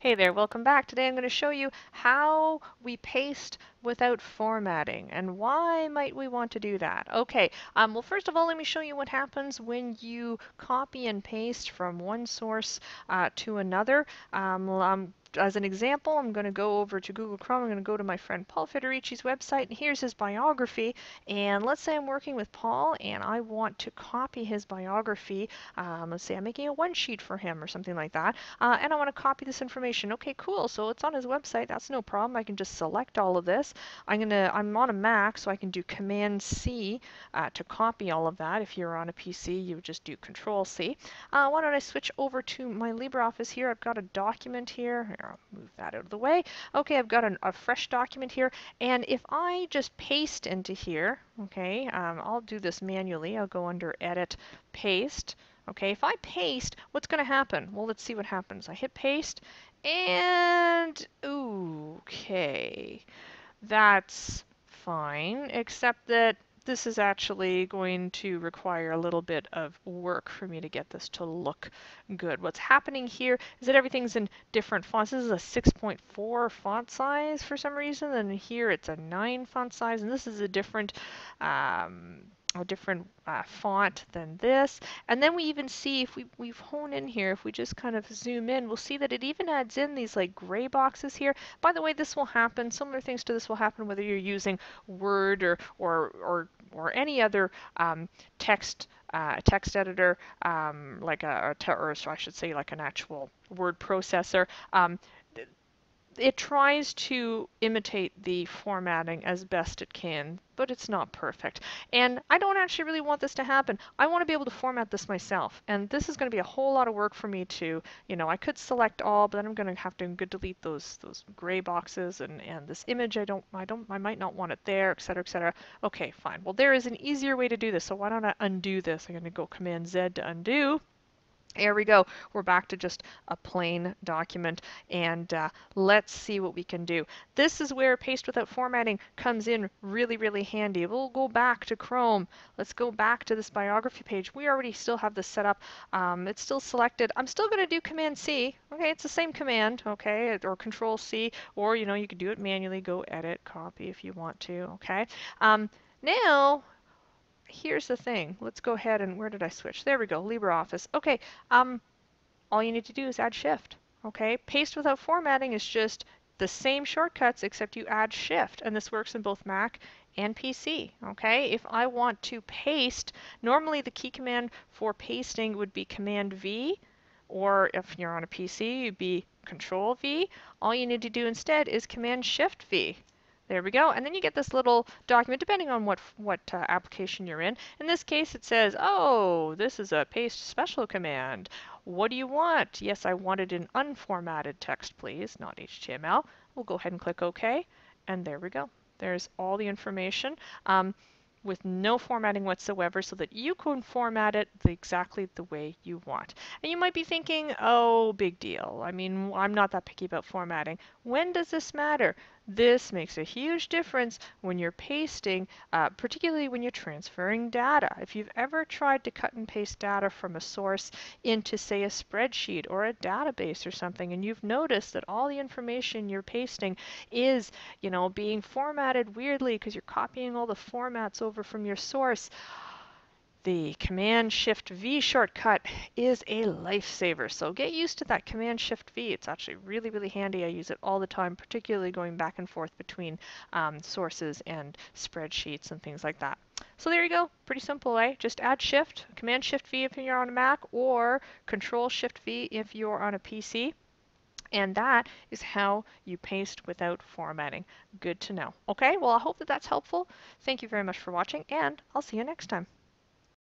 Hey there, welcome back. Today I'm going to show you how we paste without formatting and why might we want to do that. Okay, um, well first of all let me show you what happens when you copy and paste from one source uh, to another. Um, um, as an example, I'm going to go over to Google Chrome. I'm going to go to my friend Paul Federici's website, and here's his biography. And let's say I'm working with Paul, and I want to copy his biography. Um, let's say I'm making a one sheet for him or something like that, uh, and I want to copy this information. Okay, cool. So it's on his website. That's no problem. I can just select all of this. I'm gonna. I'm on a Mac, so I can do Command C uh, to copy all of that. If you're on a PC, you would just do Control C. Uh, why don't I switch over to my LibreOffice here? I've got a document here. I'll move that out of the way. Okay, I've got an, a fresh document here, and if I just paste into here, okay, um, I'll do this manually. I'll go under Edit, Paste. Okay, if I paste, what's going to happen? Well, let's see what happens. I hit paste, and okay, that's fine, except that this is actually going to require a little bit of work for me to get this to look good. What's happening here is that everything's in different fonts. This is a 6.4 font size for some reason, and here it's a 9 font size, and this is a different um, a different uh, font than this. And then we even see, if we, we've honed in here, if we just kind of zoom in, we'll see that it even adds in these like gray boxes here. By the way, this will happen, similar things to this will happen whether you're using Word or, or, or, or any other um, text uh, text editor, um, like a, or, or, so I should say like an actual word processor. Um, it tries to imitate the formatting as best it can, but it's not perfect. And I don't actually really want this to happen. I want to be able to format this myself. And this is going to be a whole lot of work for me to, you know, I could select all, but then I'm going to have to delete those those gray boxes and, and this image. I don't, I don't, I might not want it there, et cetera, et cetera. Okay, fine. Well, there is an easier way to do this. So why don't I undo this? I'm going to go Command Z to undo. There we go. We're back to just a plain document. And uh, let's see what we can do. This is where paste without formatting comes in really, really handy. We'll go back to Chrome. Let's go back to this biography page. We already still have this set up. Um, it's still selected. I'm still going to do Command C. Okay, it's the same command, okay, or Control C, or you know, you could do it manually. Go edit, copy if you want to, okay. Um, now here's the thing. Let's go ahead and where did I switch? There we go, LibreOffice. Okay, um, all you need to do is add shift. Okay, paste without formatting is just the same shortcuts except you add shift and this works in both Mac and PC. Okay, if I want to paste, normally the key command for pasting would be Command V or if you're on a PC, you'd be Control V. All you need to do instead is Command Shift V. There we go. And then you get this little document, depending on what, what uh, application you're in. In this case, it says, oh, this is a paste special command. What do you want? Yes, I want it in unformatted text, please, not HTML. We'll go ahead and click OK. And there we go. There's all the information. Um, with no formatting whatsoever so that you can format it the, exactly the way you want. And you might be thinking, oh, big deal. I mean, I'm not that picky about formatting. When does this matter? This makes a huge difference when you're pasting, uh, particularly when you're transferring data. If you've ever tried to cut and paste data from a source into, say, a spreadsheet or a database or something, and you've noticed that all the information you're pasting is, you know, being formatted weirdly because you're copying all the formats over from your source, the Command Shift V shortcut is a lifesaver. So get used to that Command Shift V. It's actually really, really handy. I use it all the time, particularly going back and forth between um, sources and spreadsheets and things like that. So there you go. Pretty simple, eh? Just add Shift, Command Shift V if you're on a Mac, or Control Shift V if you're on a PC. And that is how you paste without formatting. Good to know. Okay, well, I hope that that's helpful. Thank you very much for watching, and I'll see you next time.